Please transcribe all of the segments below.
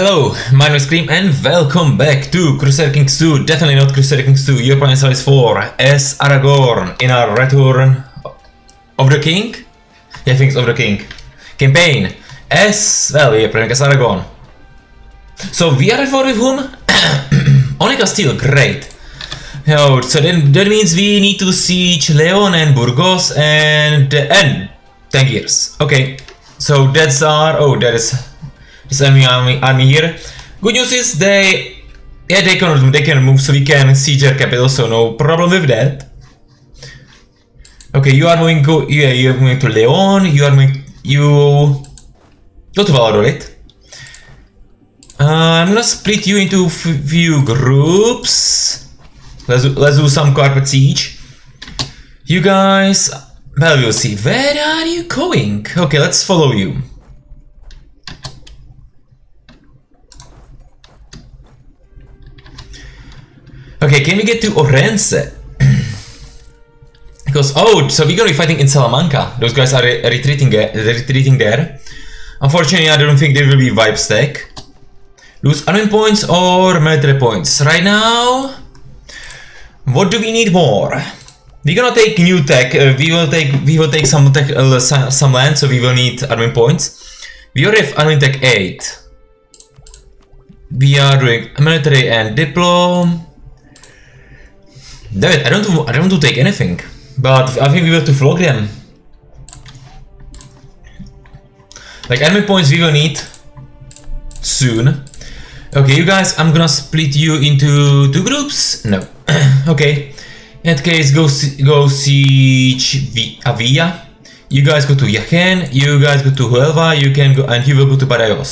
Hello, my name is Skream and welcome back to Crusader Kings 2, definitely not Crusader Kings 2, your playing size 4 as Aragorn in our Return of the King? Yeah, it's of the King. Campaign as, well, we are playing as Aragorn. So we are at war with whom? Only Castile, great. Oh, so then that means we need to siege Leon and Burgos and, the end. and Tangiers. Okay, so that's our, oh, that is this enemy army, army here. Good news is they, yeah, they can they can move, so we can siege their capital, so no problem with that. Okay, you are moving go, yeah, you are moving to Leon. You are moving, you go to Valladolid. Uh, I'm gonna split you into few groups. Let's do, let's do some carpet siege. You guys, well, we'll see. Where are you going? Okay, let's follow you. Okay, can we get to Orense? because, oh, so we're gonna be fighting in Salamanca. Those guys are re retreating, retreating there. Unfortunately, I don't think there will be wipe stack. Lose admin points or military points. Right now, what do we need more? We're gonna take new tech. Uh, we will take we will take some tech, uh, some land, so we will need admin points. We already have admin tech eight. We are doing military and diplom. David, I don't I don't want to take anything, but I think we will to flog them. Like enemy points we will need soon. Okay, you guys, I'm gonna split you into two groups. No. okay. In that case, go see, go siege Avia. Uh, you guys go to Jaén. You guys go to Huelva. You can go and you will go to.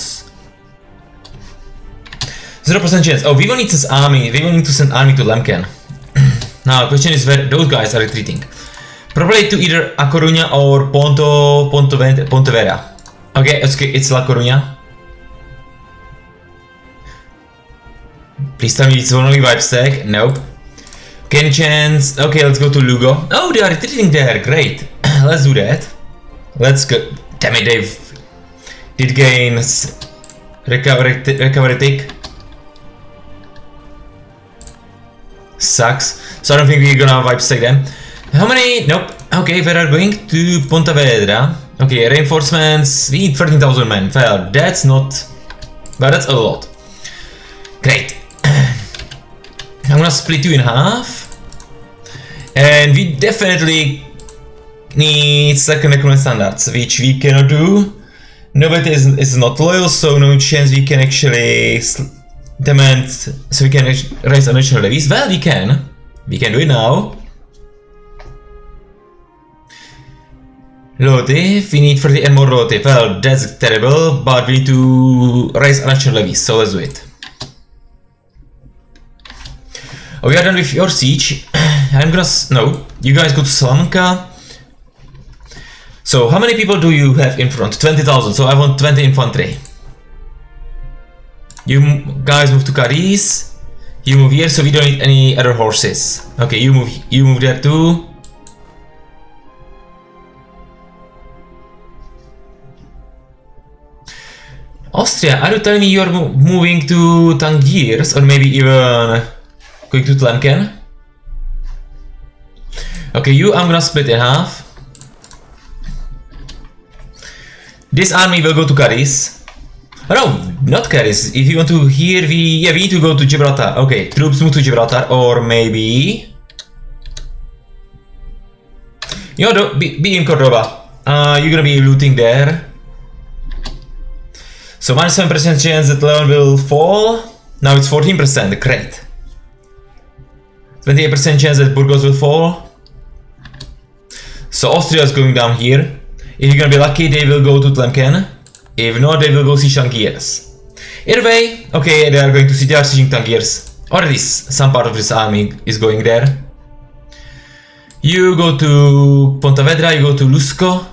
Zero percent chance. Oh, we will need this army. We will need to send army to Tlemcen. Now, the question is where those guys are retreating. Probably to either A Coruña or Ponto, Ponto Pontevedra. Okay, it's, it's La Coruña. Please tell me it's only wipe stack. Nope. Can chance. Okay, let's go to Lugo. Oh, they are retreating there. Great. let's do that. Let's go. Damn it, they've did gain recovery recovery tick. Sucks. So I don't think we're gonna wipe stack them. How many? Nope. Okay, we are going to Pontevedra. Okay, reinforcements. We need 13,000 men. Well, that's not... But that's a lot. Great. I'm gonna split you in half. And we definitely need second economic standards, which we cannot do. Nobody is, is not loyal, so no chance we can actually demand, so we can raise additional levies. Well, we can. We can do it now. Lote, we need 30 and more lote. Well, that's terrible, but we need to raise additional levies, so let's do it. Oh, we are done with your siege. I'm gonna... no, you guys go to Salamanca. So, how many people do you have in front? 20,000, so I want 20 infantry. You guys move to Cadiz. You move here, so we don't need any other horses. Okay, you move. You move there too. Austria, are you telling me you're moving to Tangiers or maybe even going to Tlemcen? Okay, you I'm gonna split in half. This army will go to Cadiz. No, not Cadiz. If you want to hear we yeah we need to go to Gibraltar. Okay, troops move to Gibraltar, or maybe you know, be, be in Cordoba. Uh, you're gonna be looting there. So minus 7% chance that Leon will fall. Now it's 14%, great. 28% chance that Burgos will fall. So Austria is going down here. If you're gonna be lucky, they will go to Tlemcen. If not, they will go see Tangiers. Either way, okay, they are going to see, they are Tangiers. Already some part of this army is going there. You go to Pontevedra, you go to Lusco,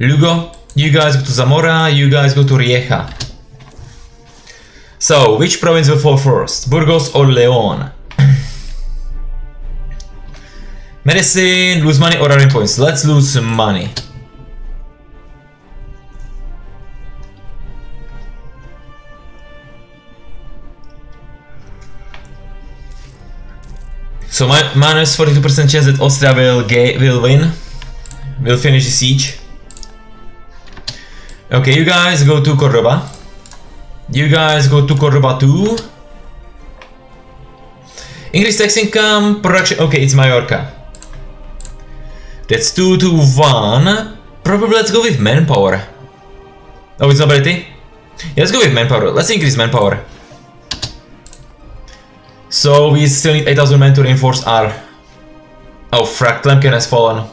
Lugo, you guys go to Zamora, you guys go to Rioja. So, which province will fall first? Burgos or Leon? Medicine, lose money or earning points? Let's lose some money. So my minus 42% chance that Austria will will win. Will finish the siege. Okay, you guys go to Cordoba. You guys go to Cordoba too. Increase tax income, production. Okay, it's Mallorca. That's 2 to 1. Probably let's go with manpower. Oh, it's nobility? Eh? Yeah, let's go with manpower. Let's increase manpower. So we still need 8000 men to reinforce our... Oh, frack, Tlemcen has fallen.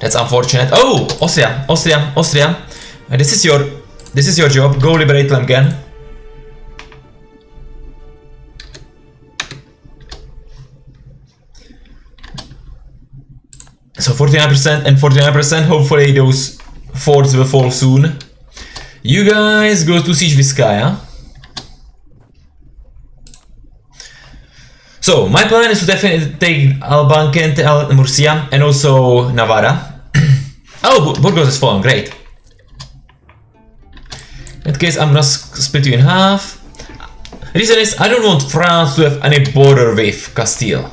That's unfortunate. Oh, Austria, Austria, Austria. Uh, this is your, this is your job. Go liberate Tlemcen. So 49% and 49%, hopefully those forts will fall soon. You guys go to Siege Vizcaya. So, my plan is to definitely take Alban, Kent, Al Murcia, and also Navarra. oh, Burgos is fallen, great. In that case, I'm gonna split you in half. Reason is, I don't want France to have any border with Castile.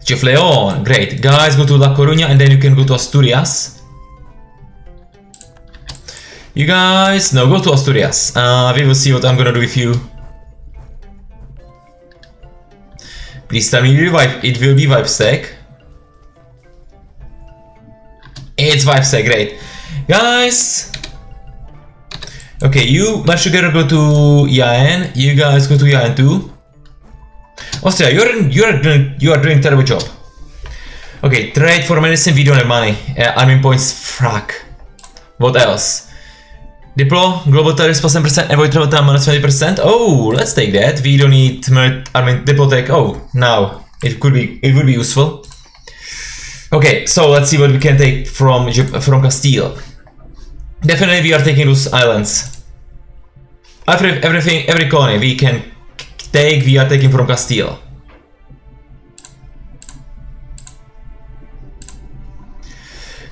Chifleon, great. Guys, go to La Coruña and then you can go to Asturias. You guys, no, go to Asturias. Uh, we will see what I'm gonna do with you. Please tell me revive. It will be wipe stack. It's wipe stack, great. Guys. Okay, you together go to Jaén. You guys go to Jaén too. Austria, you're you're doing you are doing terrible job. Okay, trade for medicine, we have money. Uh, army points, frack. What else? Diplo, global terrorist plus 10%, avoid travel time minus 20%. Oh, let's take that. We don't need I mean Diplotech. Oh, now it could be it would be useful. Okay, so let's see what we can take from from Castile. Definitely we are taking those islands. Every, everything, every colony we can take, we are taking from Castile.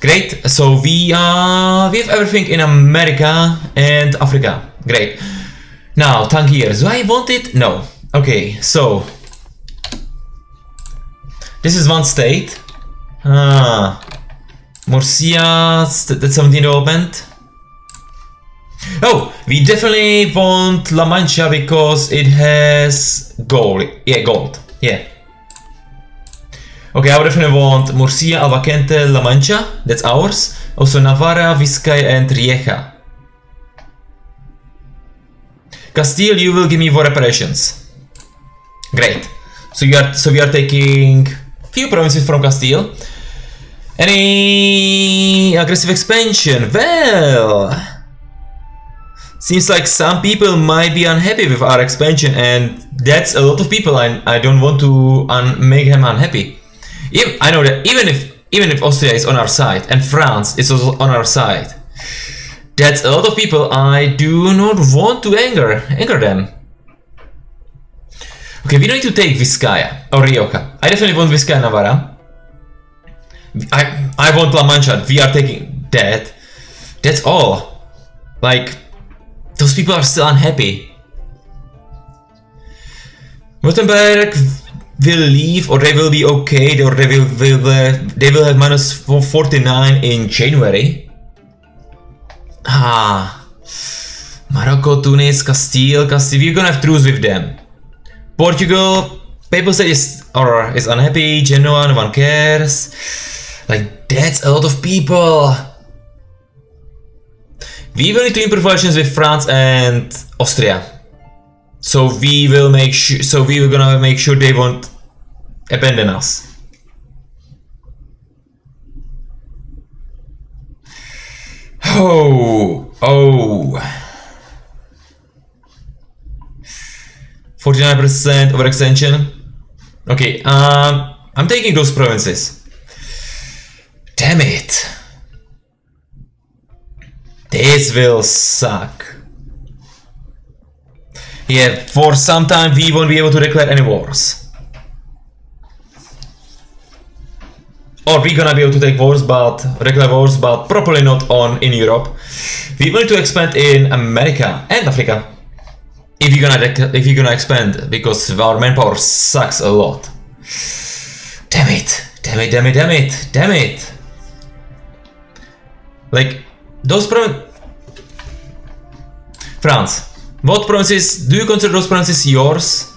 Great, so we, uh, we have everything in America and Africa. Great. Now, Tangiers, do I want it? No. Okay, so... This is one state. Ah. Murcia, that's 17 development. Oh, we definitely want La Mancha because it has gold. Yeah, gold. Yeah. Okay, I would definitely want Murcia, Alvacente, La Mancha. That's ours. Also Navarra, Vizcaya and Rioja. Castile, you will give me war reparations. Great. So you are so we are taking few provinces from Castile. Any aggressive expansion? Well, seems like some people might be unhappy with our expansion and that's a lot of people and I don't want to make them unhappy. I know that even if even if Austria is on our side and France is also on our side, that's a lot of people I do not want to anger anger them. Okay, we don't need to take Vizcaya or Rioja. I definitely want Vizcaya Navarra. I I want La Mancha. We are taking that. That's all. Like those people are still unhappy. Württemberg will leave or they will be okay or they will, will uh, they will have minus 49 in January. Ah. Morocco, Tunis, Castile, Castile, we're gonna have truce with them. Portugal, people say is or is unhappy, Genoa, no one cares. Like that's a lot of people. We will need to improve with France and Austria. So we will make sure. So we are gonna make sure they won't abandon us. Oh, oh. 49% overextension. Okay, um, I'm taking those provinces. Damn it. This will suck. Yeah, for some time we won't be able to declare any wars. Or we're gonna be able to take wars, but declare wars, but probably not on in Europe. We want to expand in America and Africa. if you're gonna if you're gonna expand because our manpower sucks a lot. Damn it! Damn it! Damn it! Damn it! Damn it! Like those pro. France, what provinces do you consider those provinces yours?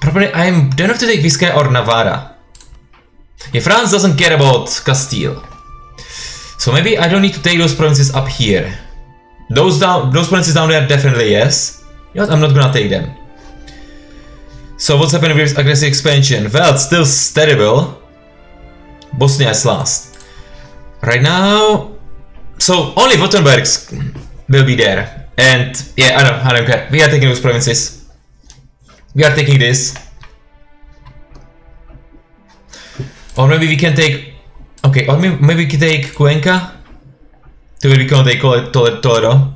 Probably I don't have to take Vizcaya or Navarra. Yeah, France doesn't care about Castile. So maybe I don't need to take those provinces up here. Those down, those provinces down there definitely yes. You know I'm not gonna take them. So what's happening with aggressive expansion? Well, it's still terrible. Bosnia is last. Right now... So only Württemberg will be there. And yeah, I don't, I don't care. We are taking those provinces. We are taking this. Or maybe we can take... Okay, or maybe, maybe we can take Cuenca. To maybe can take Toledo.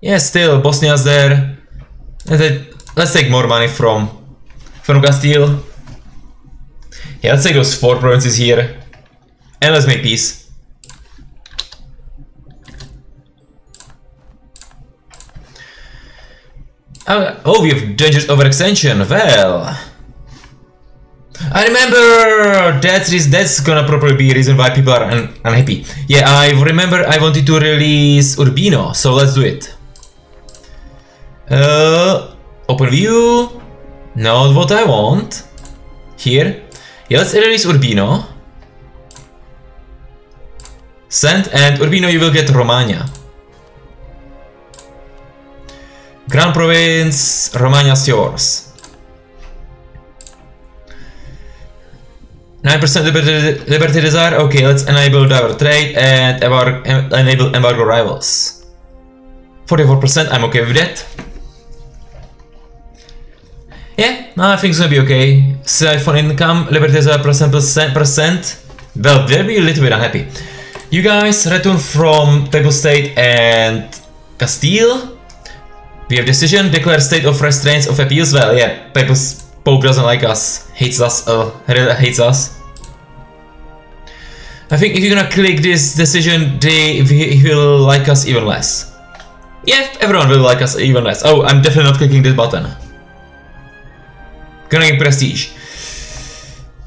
Yeah, still, Bosnia's there. Let's take more money from from Castile. Yeah, let's take those four provinces here. And let's make peace. Oh, oh we have dangerous overextension. Well... I remember that is that's gonna probably be a reason why people are un unhappy. Yeah, I remember I wanted to release Urbino, so let's do it. Uh, open view, not what I want. Here, yeah, let's release Urbino. Send and Urbino you will get Romagna. Grand Province, Romagna's yours. 9% liberty, liberty desire. Okay, let's enable our trade and embargo, enable embargo rivals. 44%, I'm okay with that. Yeah, I think it's gonna be okay. Siphon income, liberty desire percent, percent, percent. Well, they'll be a little bit unhappy. You guys return from Table State and Castile. We have decision, declare state of restraints of appeals. Well, yeah, Pope doesn't like us, hates us, uh, hates us. I think if you're gonna click this decision, they he will like us even less. Yeah, everyone will like us even less. Oh, I'm definitely not clicking this button. Gonna get prestige.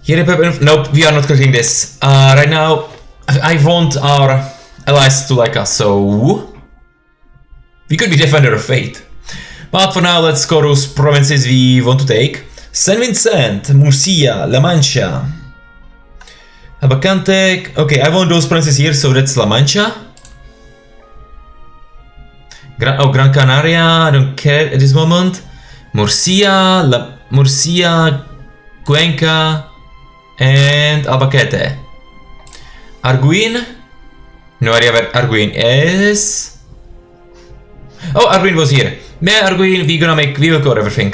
Here, nope, we are not clicking this. Uh, right now, I want our allies to like us, so we could be defender of fate. But for now, let's go those provinces we want to take. San Vincent, Murcia, La Mancha. Abacante. Okay, I want those provinces here, so that's La Mancha. Gran, oh, Gran Canaria, I don't care at this moment. Murcia, La, Murcia, Cuenca, and Albacete. Arguin? No idea where Arguin is. Oh, Arguin was here. Yeah, Arguin, we're gonna make, we will cover everything.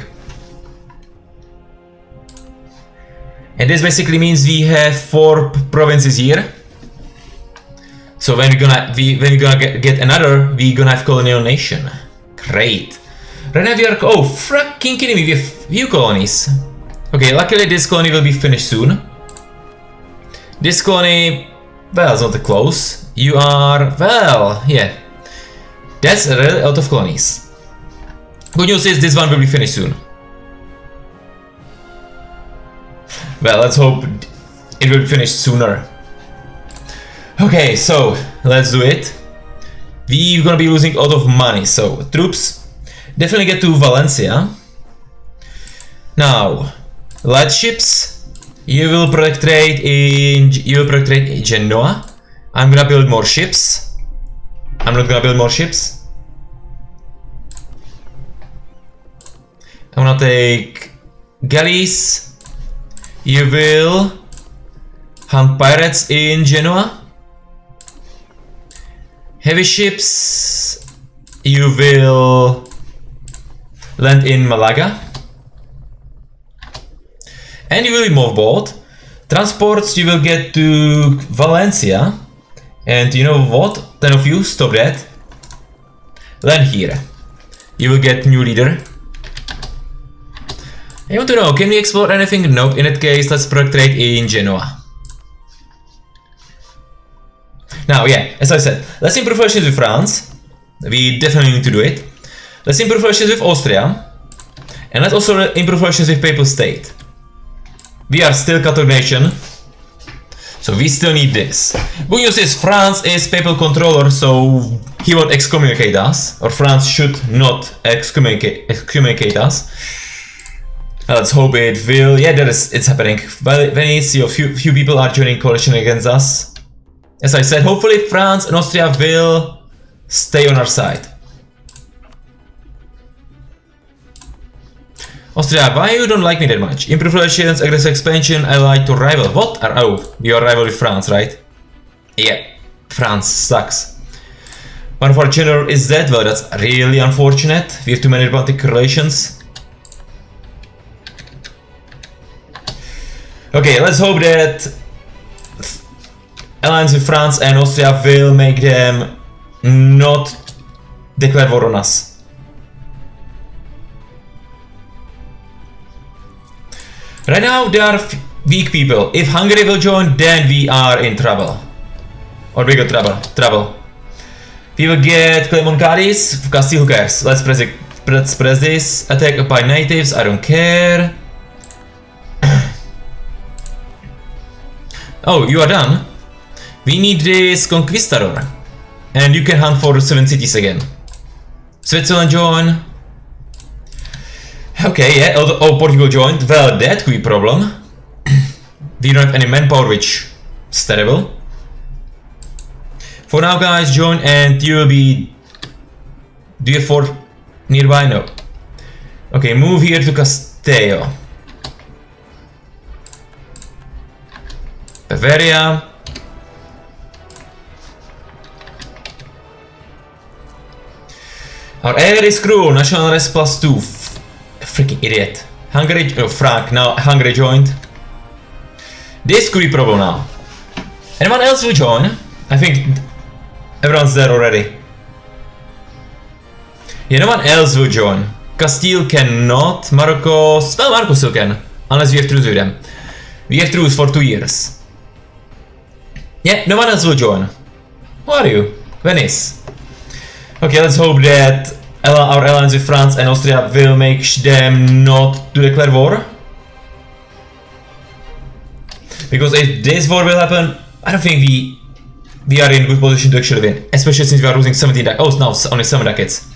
And this basically means we have four provinces here. So when we're gonna we, when we're gonna get, get another, we're gonna have colonial nation. Great. Right now we are oh fucking kidding me, we have few colonies. Okay, luckily this colony will be finished soon. This colony, well, it's not close. You are well, yeah. That's a lot of colonies. Good news is this one will be finished soon. Well, let's hope it will be finished sooner. Okay, so let's do it. We're gonna be losing a lot of money, so troops definitely get to Valencia. Now, light ships, you will protect trade in you will protect trade in Genoa. I'm gonna build more ships. I'm not gonna build more ships. I'm gonna take galleys you will hunt pirates in Genoa. Heavy ships. You will land in Malaga. And you will be mothballed. Transports you will get to Valencia. And you know what? 10 of you, stop that. Land here. You will get new leader. I want to know, can we explore anything? Nope, in that case, let's trade in Genoa. Now, yeah, as I said, let's improve relations with France. We definitely need to do it. Let's improve relations with Austria. And let's also improve relations with Papal State. We are still a Catholic nation. So we still need this. Good news is France is papal controller, so he won't excommunicate us. Or France should not excommunicate, excommunicate us. Let's hope it will. Yeah, that is it's happening. Venice, a few few people are joining coalition against us. As I said, hopefully France and Austria will stay on our side. Austria, why you don't like me that much? Improve relations, aggressive expansion, I like to rival. What are oh, you are rival with France, right? Yeah, France sucks. One of our general is dead, well that's really unfortunate. We have too many romantic relations. Okay, let's hope that alliance with France and Austria will make them not declare war on us. Right now there are weak people. If Hungary will join, then we are in trouble. Or we got trouble. Trouble. We will get Clemon Cadiz. Castile, who cares? Let's press, it. let's press this. Attack by natives, I don't care. Oh, you are done? We need this Conquistador. And you can hunt for seven cities again. Switzerland join. Okay, yeah, oh, oh Portugal joined. Well, that could be problem. we don't have any manpower, which is terrible. For now, guys, join and you will be... Do you have fort nearby? No. Okay, move here to Castello. Bavaria. Our heir is cruel, national rest plus 2. Freaking idiot. Hungary, oh Frank, now Hungary joined. This could be problem now. Anyone else will join? I think everyone's there already. Yeah, no one else will join. Castile cannot, Marcos, well Marcos still can, unless we have truce with them. We have truce for two years. Yeah, no one else will join. Who are you? Venice. Okay, let's hope that our alliance with France and Austria will make them not to declare war. Because if this war will happen, I don't think we we are in a good position to actually win. Especially since we are losing 17 Oh, now only 7 rackets.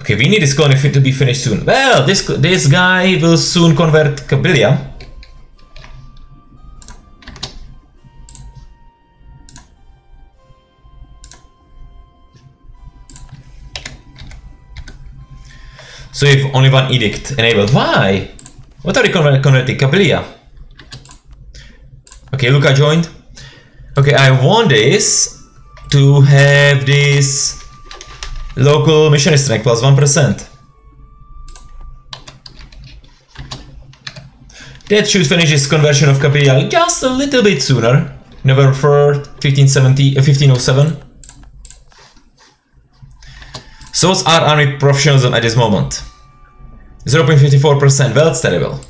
Okay, we need this colony to be finished soon. Well, this this guy will soon convert Kabylia. So if only one edict enabled. Why? What are you converting? Kabylia? Okay, Luca joined. Okay, I want this to have this local mission strength plus 1%. That should finish this conversion of Kabylia just a little bit sooner. November 3rd, 1570, uh, 1507. Souls are army professionalism at this moment. 0.54%, well, it's terrible.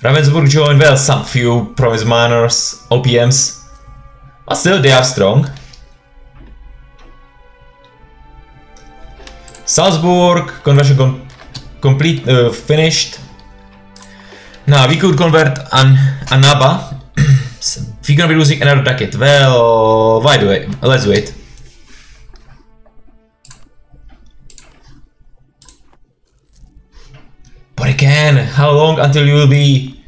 Ravensburg joined, well, some few province miners, OPMs, but still they are strong. Salzburg, conversion com complete, uh, finished. Now we could convert an Annaba. We're gonna be losing another bracket. Well, why do it? Let's do how long until you will be...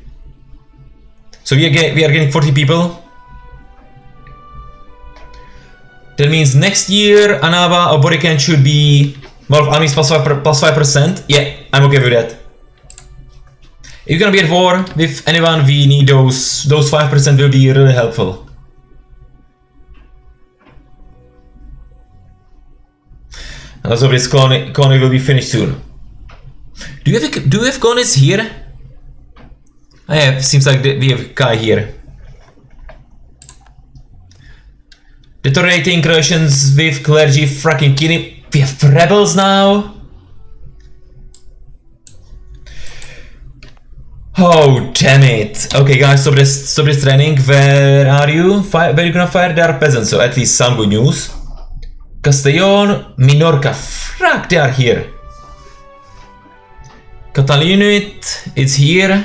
So we are, getting, we are getting 40 people. That means next year Annaba or Boriken should be well, armies plus 5 plus 5%. Yeah, I'm okay with that. If you're gonna be at war with anyone, we need those those 5% will be really helpful. Also this colony, colony will be finished soon. Do you have do you have colonists here? I ah, have. Seems like we have guy here. Detonating Russians with clergy fracking killing. We have rebels now. Oh, damn it. Okay, guys, stop this, stop this training. Where are you? Fire, where are you gonna fire? There are peasants, so at least some good news. Castellon, Minorca. Fuck, they are here. Catalunit is here.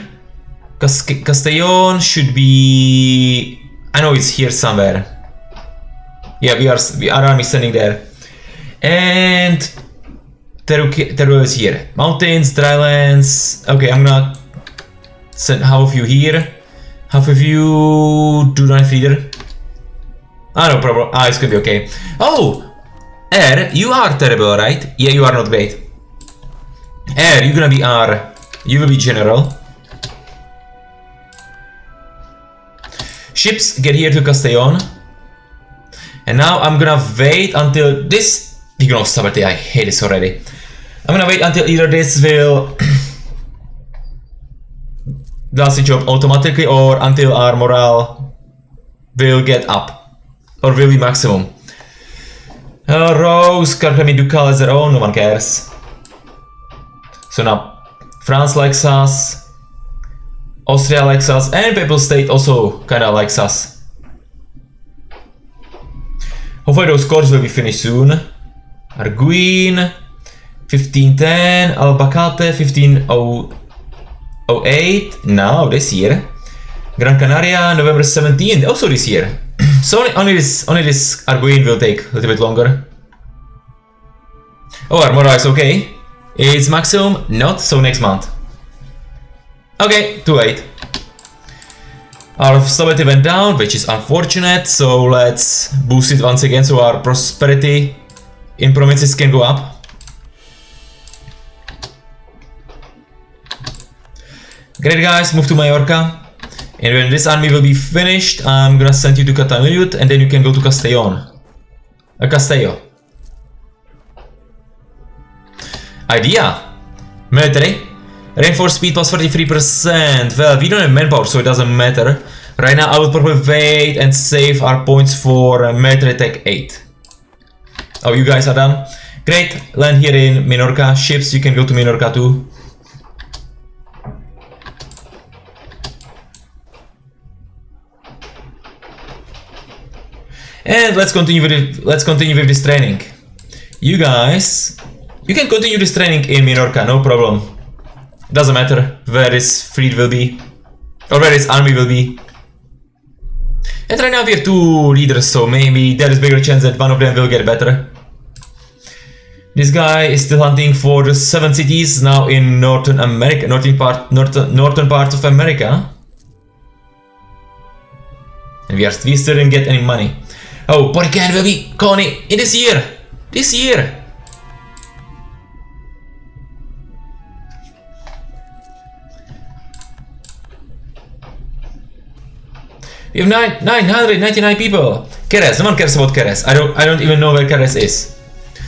Cas Castellon should be... I know it's here somewhere. Yeah, we are, we are army standing there. And... Teruel is here. Mountains, drylands. Okay, I'm gonna send half of you here. Half of you do not feeder. Ah, no problem. Ah, it's gonna be okay. Oh! Heir, you are terrible, right? Yeah, you are not great. Heir, you're gonna be R. You will be general. Ships get here to Castellon. And now I'm gonna wait until this... Beacon of Stability, I hate this already. I'm gonna wait until either this will... does the job automatically or until our morale will get up. Or will be maximum. Uh, Rose, Karkami Ducal has their own, no one cares. So now, France likes us, Austria likes us, and Papal State also kinda likes us. Hopefully those scores will be finished soon. Arguin, 1510, Albacate, 1508, now this year. Gran Canaria, November 17th, also this year. So only, only this only this Arguin will take a little bit longer. Oh, Armora is okay. It's maximum, not so next month. Okay, too late. Our stability went down, which is unfortunate, so let's boost it once again so our prosperity in provinces can go up. Great guys, move to Mallorca. And when this army will be finished, I'm gonna send you to Catalunya and then you can go to Castellon. Uh, Castello. Idea. Military. Reinforced speed plus 43%. Well, we don't have manpower, so it doesn't matter. Right now, I would probably wait and save our points for uh, military tech 8. Oh, you guys are done? Great. Land here in Minorca. Ships, you can go to Minorca too. And let's continue with it, let's continue with this training. You guys, you can continue this training in Minorca, no problem. Doesn't matter where this fleet will be, or where this army will be. And right now we have two leaders, so maybe there is bigger chance that one of them will get better. This guy is still hunting for the seven cities now in Northern America, northern part, northern, northern part of America. And we are we still didn't get any money. Oh, again will be Connie in this year. This year. We have nine, 999 people. Keres, no one cares about Keres. I don't I don't even know where Keres is.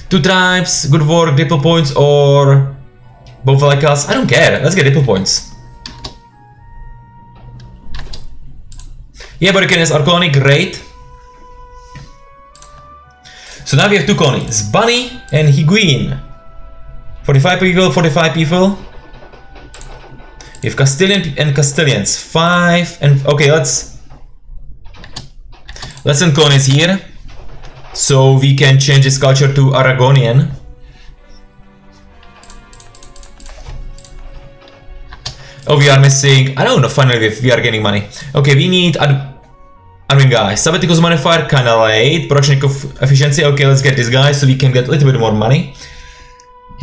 Two tribes, good work, diplo points, or both like us. I don't care. Let's get diplo points. Yeah, but again, it's Arconi, great. So now we have two conies, Bunny and Higuin. 45 people, 45 people. We have Castilian and Castilians, 5 and... Okay, let's... Let's send conies here. So we can change this culture to Aragonian. Oh, we are missing... I don't know, finally we are getting money. Okay, we need... I mean guys, Sabbatical modifier kinda late, production efficiency, okay let's get this guy so we can get a little bit more money.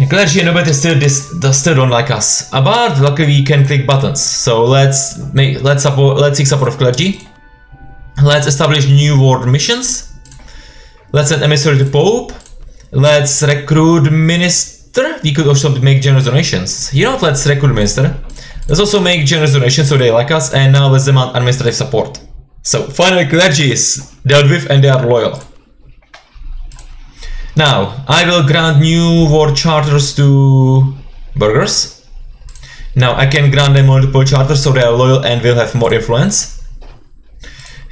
Clergy and nobility still this still don't like us. But luckily we can click buttons. So let's make let's support let's seek support of clergy. Let's establish new world missions. Let's send emissary to Pope. Let's recruit minister. We could also make generous donations. You know what, let's recruit minister. Let's also make generous donations so they like us and now let's demand administrative support. So finally clergy is dealt with and they are loyal. Now, I will grant new war charters to burghers. Now I can grant them multiple charters so they are loyal and will have more influence.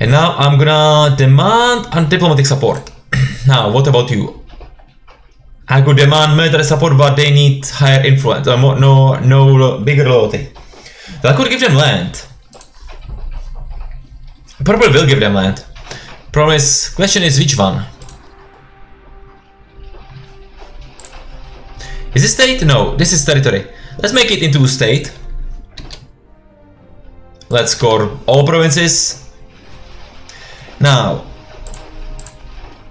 And now I'm gonna demand and diplomatic support. now, what about you? I could demand military support, but they need higher influence, uh, more, no, no bigger loyalty. That could give them land. Probably will give them land. Promise. Question is which one? Is this state? No, this is territory. Let's make it into a state. Let's score all provinces. Now,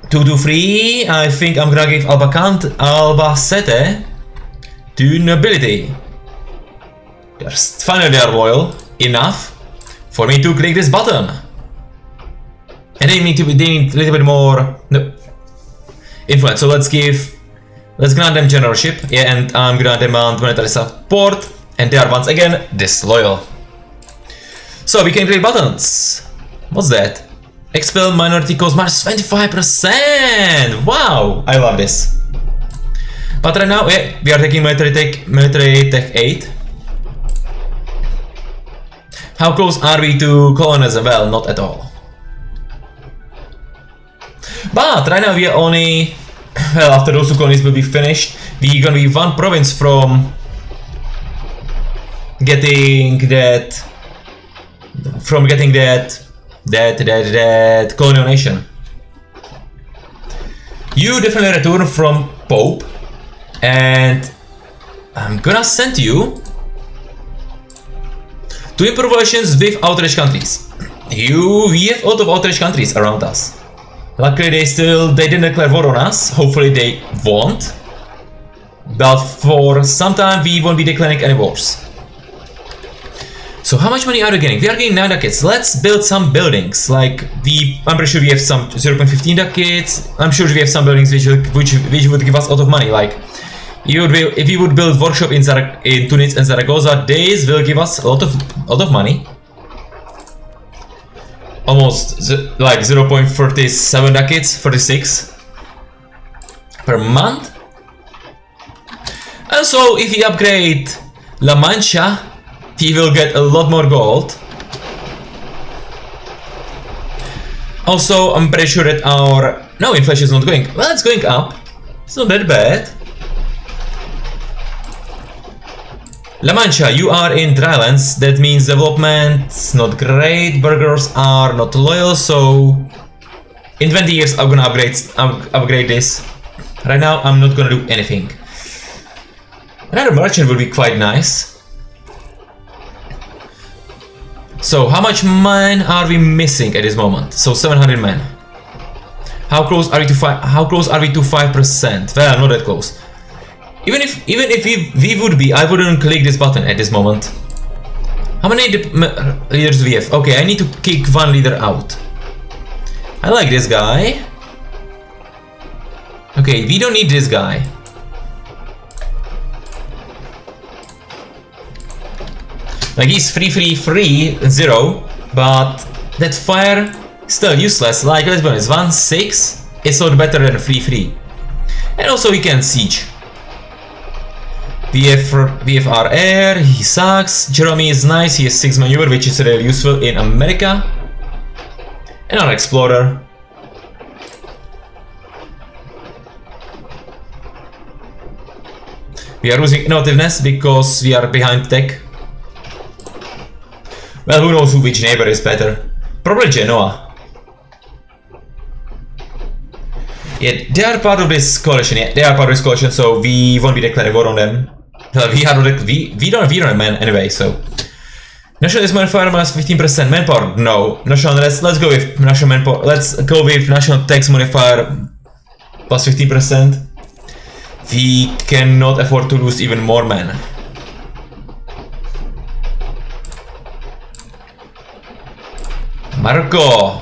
2 to 3, I think I'm gonna give Albacant, Albacete to nobility. They're, finally they are loyal enough for me to click this button. And they need to be they need a little bit more no, influence. So let's give let's grant them generalship, yeah, and I'm gonna demand monetary support, and they are once again disloyal. So we can click buttons. What's that? Expel minority minus 25%! Wow! I love this. But right now, yeah, we are taking military tech, military tech 8. How close are we to colonialism? Well, not at all. But right now we are only, well, after those two colonies will be finished, we're gonna be one province from getting that, from getting that that, that, that colonial nation. You definitely return from Pope, and I'm gonna send you to improve relations with outrage countries. You, we have a lot of outrage countries around us. Luckily they still, they didn't declare war on us, hopefully they won't. But for some time we won't be declaring any wars. So how much money are we getting? We are getting 9 ducats. Let's build some buildings. Like, we, I'm pretty sure we have some 0.15 ducats. I'm sure we have some buildings which, which, which would give us a lot of money. Like, you would be, if you would build workshop in, Zara, in Tunis and Zaragoza, days will give us a lot of, a lot of money. Almost like 0.47 ducats, 46 per month. And so if we upgrade La Mancha he will get a lot more gold. Also, I'm pretty sure that our... No, inflation is not going... Well, it's going up. It's not that bad. La Mancha, you are in drylands. That means development's not great. Burghers are not loyal, so... In 20 years, I'm gonna upgrade, upgrade this. Right now, I'm not gonna do anything. Another merchant will be quite nice. So how much men are we missing at this moment? So 700 men. How close are we to five? How close are we to five percent? Well, not that close. Even if even if we we would be, I wouldn't click this button at this moment. How many leaders we have? Okay, I need to kick one leader out. I like this guy. Okay, we don't need this guy. Like he's free, free, free, zero, but that fire still useless. Like let's be honest, one six is not better than free, free, and also he can siege. VF, VFR heir, he sucks. Jeremy is nice, he has 6 maneuver, which is really useful in America. And our explorer. We are losing innovativeness because we are behind tech. Well, who knows who which neighbor is better? Probably Genoa. Yeah, they are part of this coalition. Yeah, they are part of this coalition, so we won't be declaring war on them. We are we we don't we don't have men anyway, so. National modifier minus 15% manpower. No. National let's let's go with national manpower. Let's go with national tax modifier plus 15%. We cannot afford to lose even more men. Marco.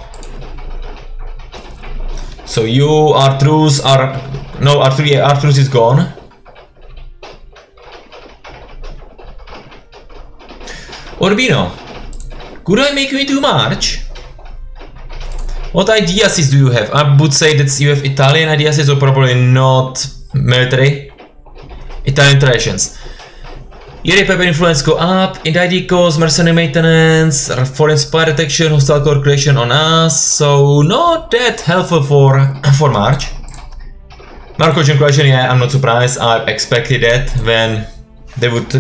So you, Artrus, are... No, Artrus, yeah, is gone. Urbino, could I make you into March? What ideas do you have? I would say that you have Italian ideas or probably not military. Italian traditions. Yearly paper influence go up, ID cost, mercenary maintenance, foreign spy detection, hostile core creation on us, so not that helpful for for March. Marco question, yeah, I'm not surprised. I expected that when they would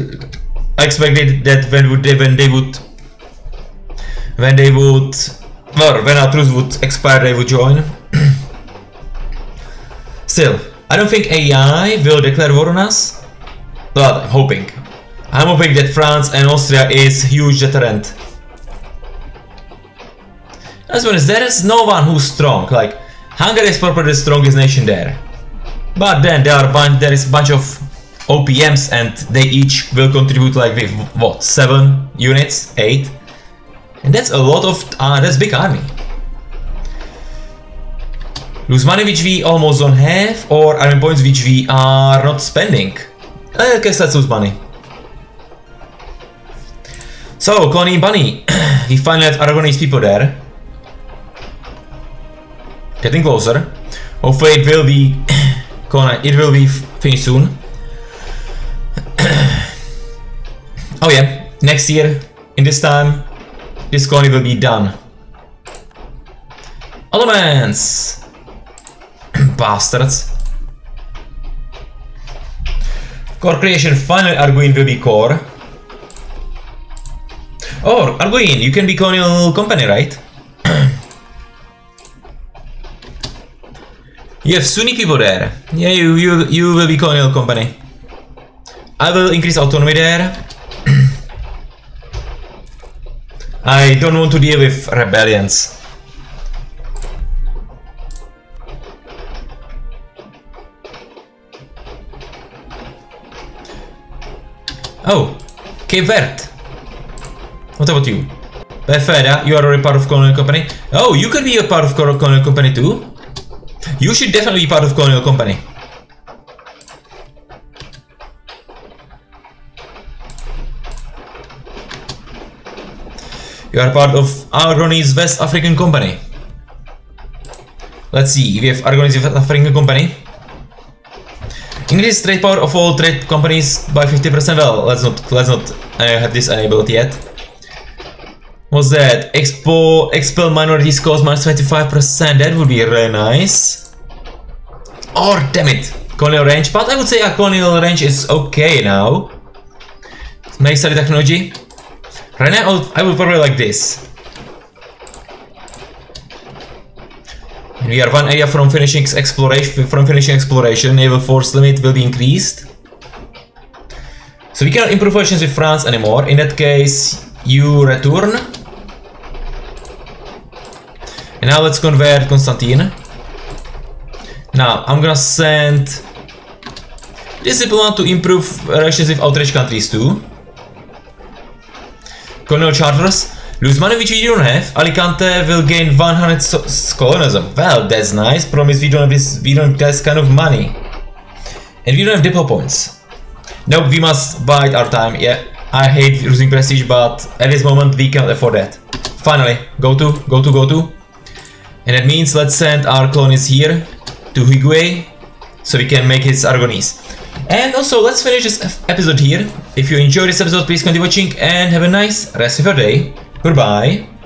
I expected that when would they when they would when they would well when truce would expire they would join. Still, I don't think AI will declare war on us. But I'm hoping. I'm hoping that France and Austria is huge deterrent. As well as there is no one who's strong, like Hungary is probably the strongest nation there. But then there are bunch, there is a bunch of OPMs and they each will contribute like with what, 7 units? 8? And that's a lot of, uh, that's big army. Lose money which we almost don't have or army points which we are not spending. I guess let's lose money. So, Connie Bunny, we finally have Aragonese people there. Getting closer. Hopefully it will be gonna it will be finished soon. oh yeah, next year in this time this colony will be done. Ottomans! Bastards. Core creation finally Arguin will be core. Oh, Arguin, you can be colonial company, right? You have Sunni people there. Yeah, you you you will be colonial company. I will increase autonomy there. I don't want to deal with rebellions. Oh, Cape Verde. What about you? Befeda, you are already part of colonial company. Oh, you could be a part of colonial company too. You should definitely be part of Colonial Company. You are part of Aragonese West African Company. Let's see, we have Aragonese West African Company. Increase trade power of all trade companies by 50%. Well, let's not let's not uh, have this enabled yet. What's that? Expo expel minorities cost minus 25%. That would be really nice. Oh, damn it, colonial range. But I would say a colonial range is okay now. Make study technology. Right now, I would probably like this. we are one area from finishing exploration. From finishing exploration, naval force limit will be increased. So we cannot improve relations with France anymore. In that case, you return. And now let's convert Constantine. Now, I'm gonna send this diplomat to improve relations with outrage countries too. Colonial charters. Lose money which we don't have. Alicante will gain 100 so colonialism. Well, that's nice. Promise we don't have this, we don't have this kind of money. And we don't have depot points. No, we must bide our time. Yeah, I hate losing prestige, but at this moment we cannot afford that. Finally, go to, go to, go to. And that means let's send our colonies here to Higuei so we can make his Aragonese. And also, let's finish this episode here. If you enjoyed this episode, please continue watching and have a nice rest of your day. Goodbye.